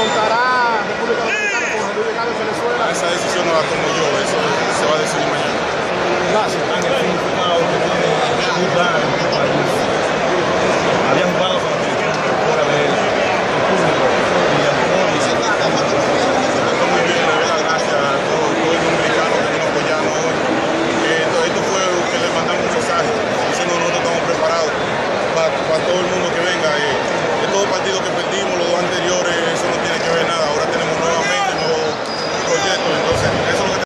¿Contará República Dominicana con el delegado de Venezuela? Esa decisión no la tomo yo, eso se va a decidir mañana. Gracias.